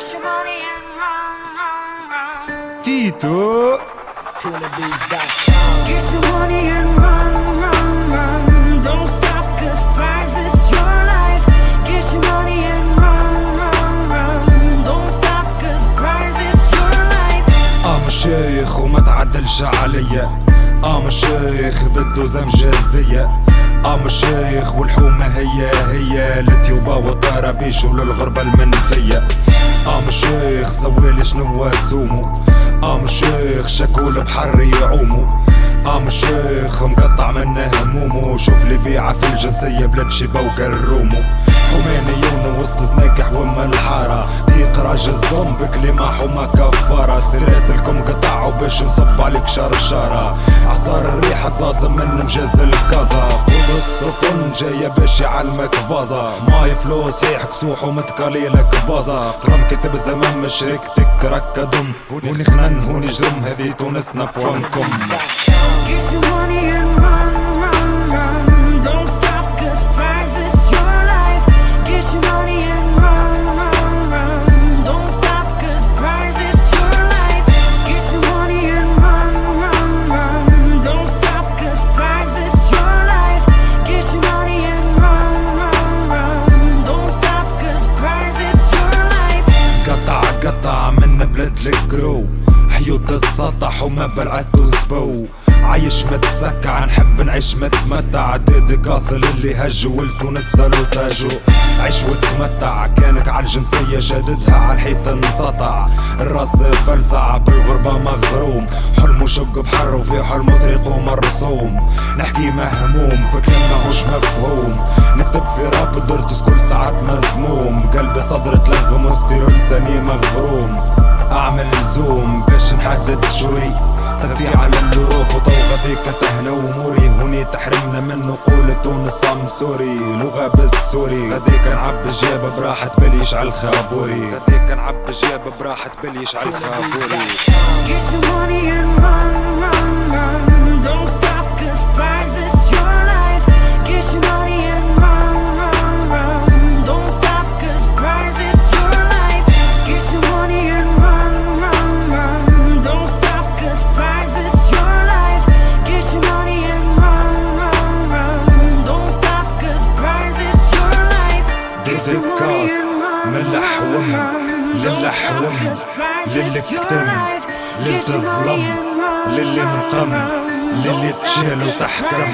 Get your money and run, run, run. تيتو Get your money and run, run, run. Don't stop, cause prize is your life. Get your money and run, run, run. Don't stop, cause prize is your life. آه شيخ وما تعدلش عليا آه شيخ بدو زمجازية آه شيخ والحومة هي هي لتيوبا وطرابيش وللغربة المنفية آه شيخ زوالي شنو سومو آه شيخ شكول بحر يعومو. آه شيخ مقطع منه همومو. شوف لي بيعة في الجنسية بلاد شيبا وكرومو حماني وسط زناكح وما الحارة ديق راجز ضم بكلمة حما كفارة. سلاسلكم قطعوا باش نصب عليك شرشارة عصار الريحة صاد من مجاز الكازا. وبالسفن جاية باش يعلمك فازا. ماي فلوس صحيح كسوح ومتكاليلك بازا. قرام كتب زمان ركا دم هوني خنان هوني جرم هذي تونسنا بوانكم تتسطح وما بلعت وزبو عايش متسكع نحب نعيش متمتع. ديد قاصل اللي هج ولتونس تاجو عيش وتمتع كانك على الجنسية شددها على الحيط انسطع. الراس فلسع بالغربة مغروم. حلمه شق بحر وفي حلمه طريقه مرسوم نحكي مهموم في كلام ماهوش مفهوم. نكتب في راب درت كل ساعات مزموم. قلبي صدر تلغم وسطي لساني مغروم. أعمل زوم باش نحدد شوري. تغطي على الأوروب وطو غاديك تهنا اموري هوني تحرمنا من نقول تونس ام سوري لغة بالسوري. غاديك نعب جابه براحة بالي يشعل خابوري غاديك نعب جابه براحة بالي يشعل خابوري ملح وم للحوم للي كتم للي تظلم للي انقم للي تشيل وتحكم